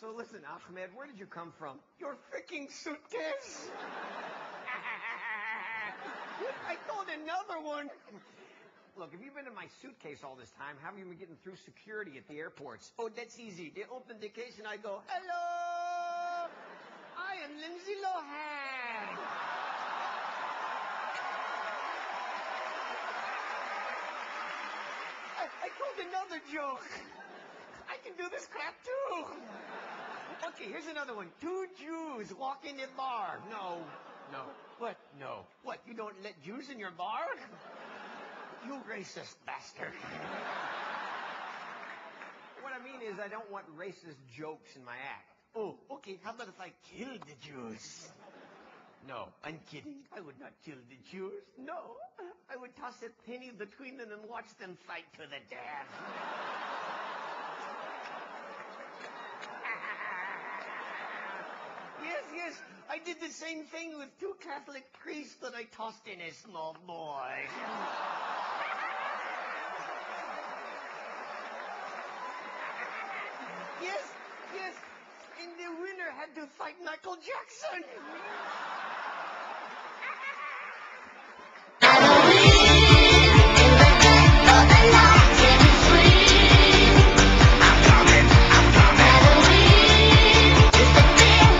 so listen, Achmed, where did you come from? Your freaking suitcase. I told another one. Look, if you've been in my suitcase all this time, how have you been getting through security at the airports? Oh, that's easy. They open the case and I go, hello, I am Lindsay Lohan. I, I another joke. I can do this crap too. Okay, here's another one. Two Jews walk in a bar. No, no. What? No. What? You don't let Jews in your bar? You racist bastard. what I mean is, I don't want racist jokes in my act. Oh, okay. How about if I kill the Jews? No, I'm kidding. I would not kill the Jews. No, I would toss a penny between them and watch them fight to the death. Yes, I did the same thing with two Catholic priests that I tossed in a small boy. yes, yes, and the winner had to fight Michael Jackson.